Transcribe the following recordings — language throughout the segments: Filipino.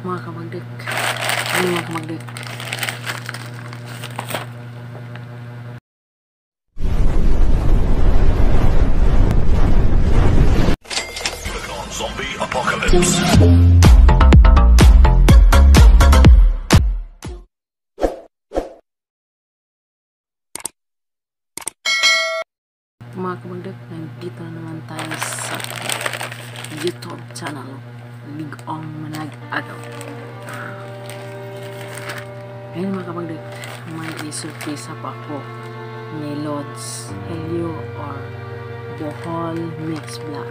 mga kamagdik. Ano mga kamagdik? Mga naman tayo sa YouTube channel Ligong Manag-Agaw. Ngayon mga kamagdik, may isurpresa pa ako ni Lods Helio or Bohol Mix Vlog.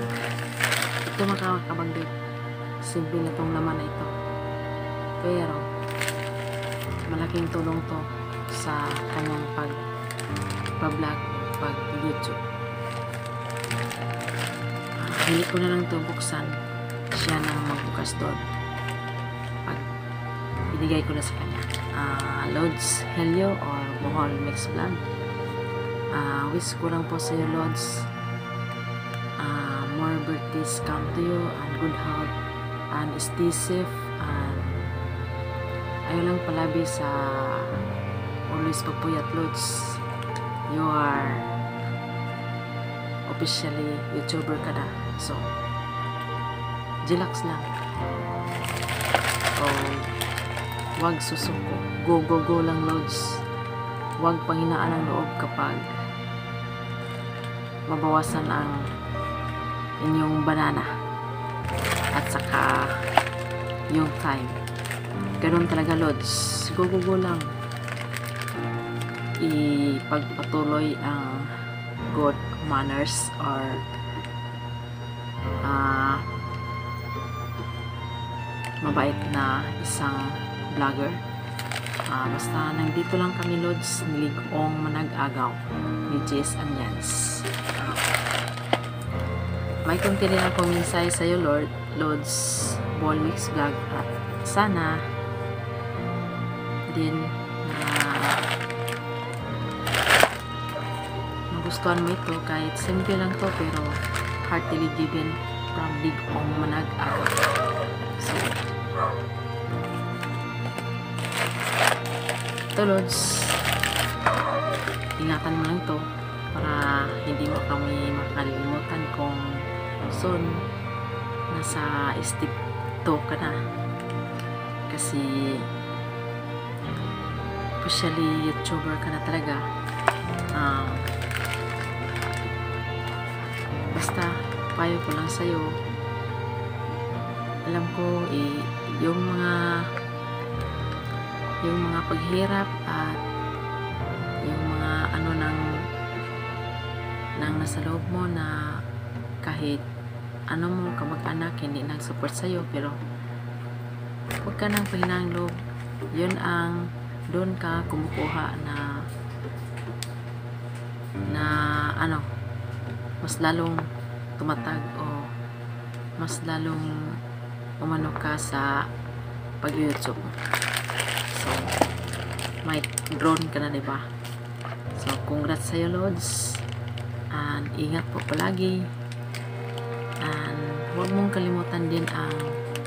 Ito mga kamagdik, simple na tong laman na ito. Pero, malaking tulong to sa kanyang pag pa-vlog pag YouTube. Ah, hindi ko na lang ito buksan. Siya nang magbukas doon. Pag binigay ko na sa kanya. Ah, Lods Helio or Bohol Mix Vlog. Ah, wish ko lang po sa iyo, Lods. Ah, more birthdays come to you and good health and stay safe and ayaw lang palabi sa always pagpuyat, Lods you are officially YouTuber ka na. So, relax lang. O, wag susuko. Go, go, go lang, Lods. Wag panghinaan ang loob kapag mabawasan ang inyong banana at saka yung time. Ganun talaga, Lods. Go, go, go lang ipagpatuloy ang good manners or ah mabait na isang vlogger. Ah, basta nandito lang kami Lods, niligong manag-agaw ni Jess Anyans. Ah, may konti rin akong minsay sa Lord, Lods Bolmix Vlog at sana din na mo ito kahit simple lang to pero heartily given from Big Ong Manag-Agaw. Ito Lods, ingatan mo lang to para hindi mo kami makalimutan kung soon nasa stick to ka na. Kasi officially YouTuber ka na talaga. Um, basta payo ko lang sa'yo alam ko eh, yung mga yung mga paghirap at yung mga ano nang nang nasa loob mo na kahit ano mo kamag-anak hindi nag-support sa'yo pero huwag ka nang pahinang loob yun ang doon ka kumukuha na na ano mas lalong tumatag o mas lalong umano ka sa pag-YouTube. So, may drone ka na, di ba? So, congrats sa'yo, Lods. And ingat po palagi. And huwag mong kalimutan din ang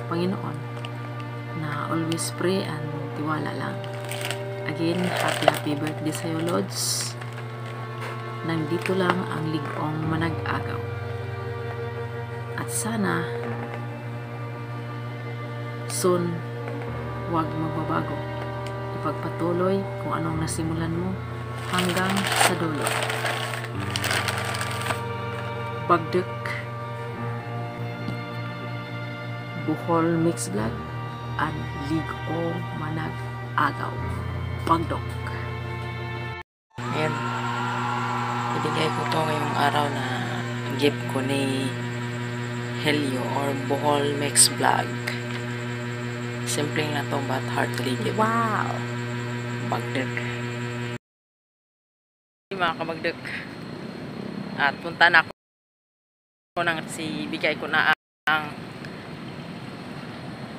Panginoon na always pray and tiwala lang. Again, happy happy birthday sa'yo, Lods nandito lang ang ligong manag-agaw. At sana, soon, huwag magbabago. Ipagpatuloy kung anong nasimulan mo hanggang sa dulo. Pagduk, Buhol Mix Vlog, at Ligong Manag-Agaw. Pagdok. Ayan ibigay ko to ngayong araw na gift ko ni Helio or Bohol Mix Vlog. Simple na to but heartily gift. Wow! Bagdek. Mga kabagdek. At punta na ako nang si bigay ko na ang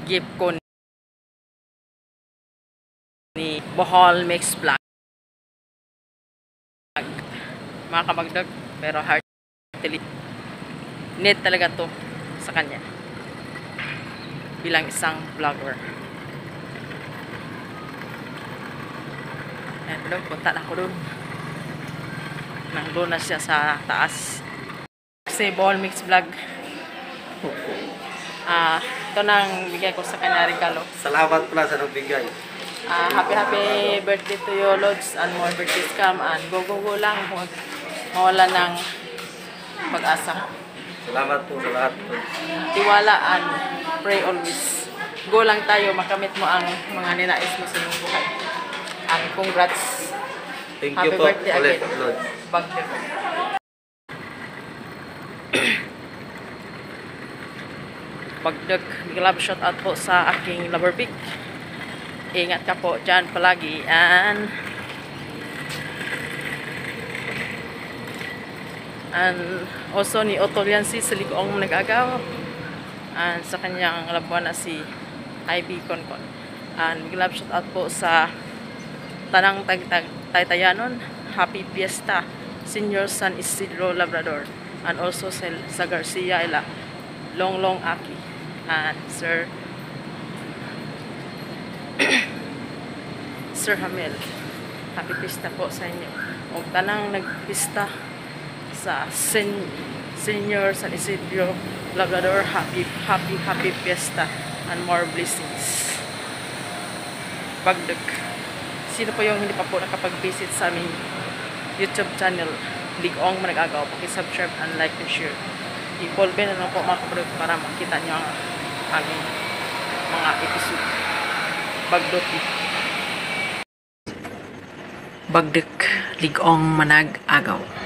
gift ko ni Bohol Mix Vlog mga kamagdag pero heartily need talaga to sa kanya bilang isang vlogger. And doon, punta na ako doon. Nandun na siya sa taas. Kasi ball mix vlog. Ah, ito nang bigay ko sa kanya regalo. Salamat pala sa nagbigay. Ah, happy happy birthday to you, Lods, and more birthdays come, and go go go lang, huwag mawala ng pag-asa. Salamat po sa lahat. Tiwala and pray always. Go lang tayo, makamit mo ang mga ninais mo sa iyong buhay. And congrats, Thank Happy you po birthday ulit, again. Lord. Bagder. Bagdag, love shout out po sa aking lover pick. Ingat ka po dyan palagi. And And also ni Otto Liansi sa likoong nag-agaw. And sa kanyang labuan na si Ivy Concon. And big love shout out po sa Tanang tag tag Taytayanon. Happy Fiesta. Senior San Isidro Labrador. And also sa Garcia ila Long Long Aki. And Sir Sir Hamel. Happy Fiesta po sa inyo. O tanang nagpista sa sen Senior San Isidro Labrador. Happy, happy, happy Fiesta and more blessings. Bagdag. Sino po yung hindi pa po nakapag-visit sa aming YouTube channel, Ligong Managagaw, pakisubscribe and like and share. I-follow na lang po mga kabrog para makita nyo ang aming mga episode. Bagdot. Bagdek, Ligong Manag-agaw.